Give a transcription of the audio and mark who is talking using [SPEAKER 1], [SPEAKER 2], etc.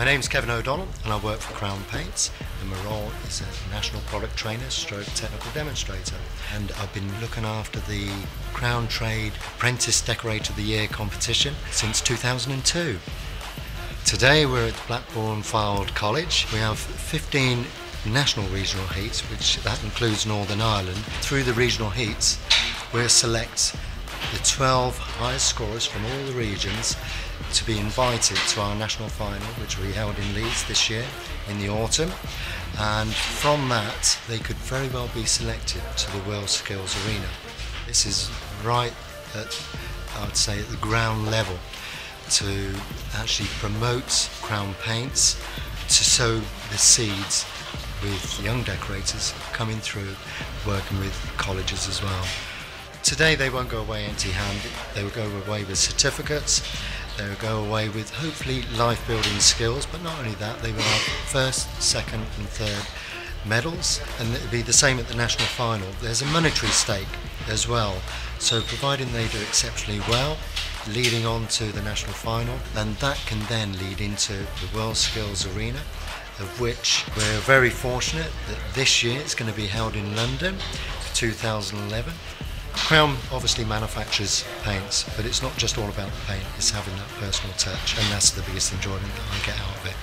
[SPEAKER 1] My name's Kevin O'Donnell and I work for Crown Paints and my role is a National Product Trainer stroke technical demonstrator and I've been looking after the Crown Trade Apprentice Decorator of the Year competition since 2002. Today we're at Blackburn Fylde College. We have 15 national regional heats, which that includes Northern Ireland. Through the regional heats, we'll select the 12 highest scorers from all the regions to be invited to our national final, which we held in Leeds this year in the autumn. And from that, they could very well be selected to the World Skills Arena. This is right at, I would say, at the ground level to actually promote Crown Paints, to sow the seeds with young decorators coming through, working with colleges as well. Today they won't go away empty handed, they will go away with certificates, they will go away with hopefully life building skills, but not only that, they will have first, second, and third medals, and it'll be the same at the national final. There's a monetary stake as well, so providing they do exceptionally well, leading on to the national final, then that can then lead into the World Skills Arena of which we're very fortunate that this year it's going to be held in London 2011. Crown obviously manufactures paints, but it's not just all about the paint, it's having that personal touch, and that's the biggest enjoyment that I get out of it.